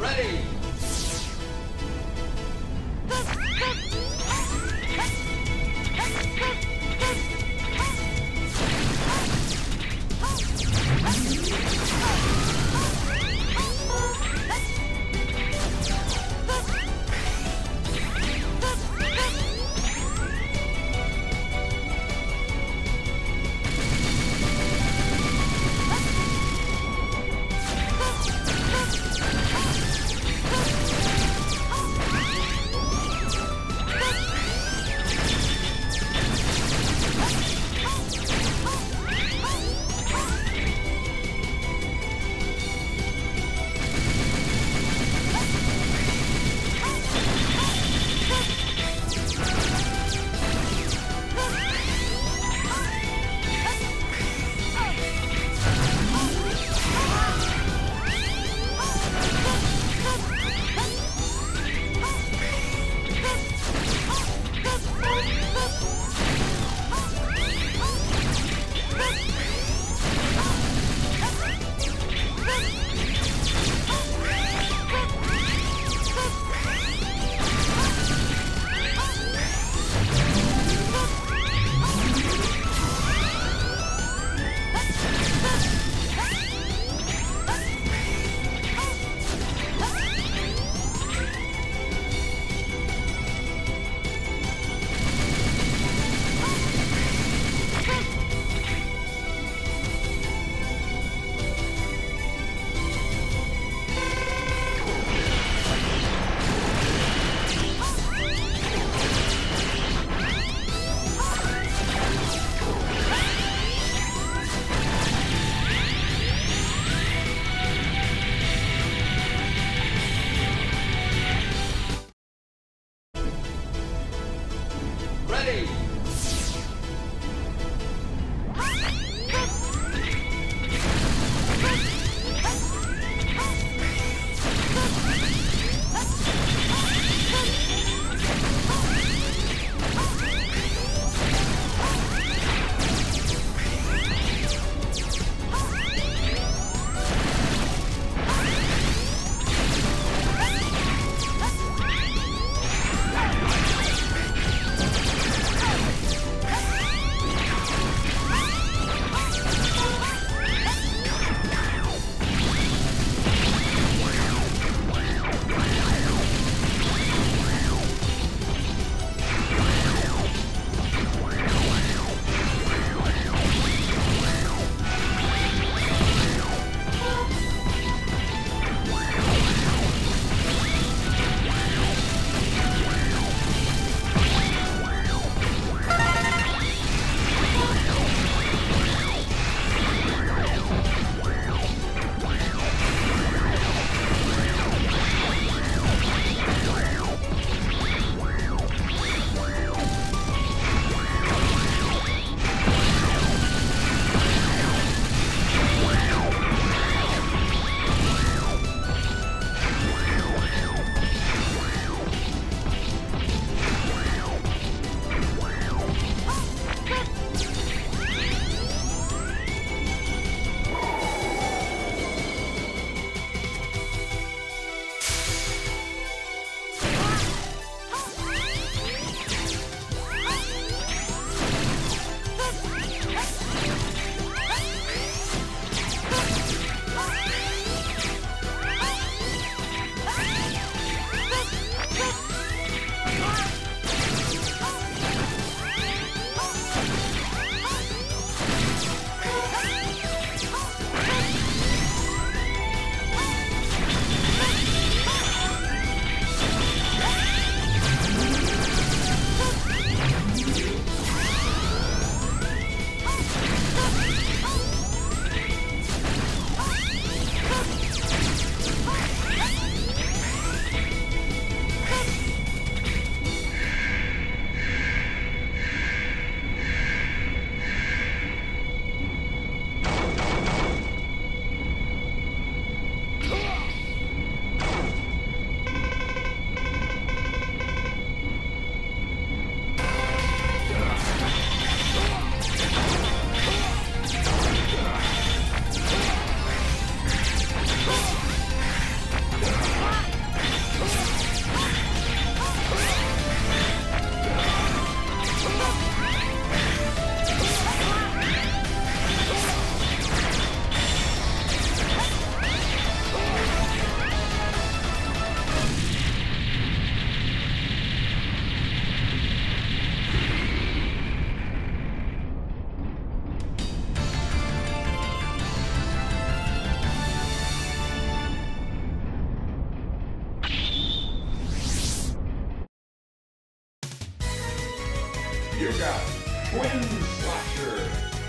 Ready. Ready. You got Twin Slasher.